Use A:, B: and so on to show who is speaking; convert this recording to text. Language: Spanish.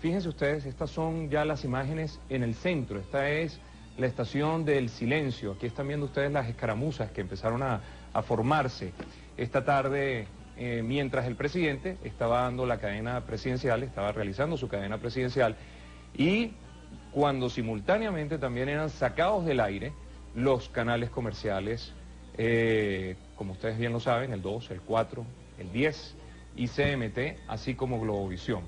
A: Fíjense ustedes, estas son ya las imágenes en el centro. Esta es la estación del silencio. Aquí están viendo ustedes las escaramuzas que empezaron a, formarse esta tarde eh, mientras el presidente estaba dando la cadena presidencial, estaba realizando su cadena presidencial y cuando simultáneamente también eran sacados del aire los canales comerciales, eh, como ustedes bien lo saben, el 2, el 4, el 10 y CMT, así como Globovisión.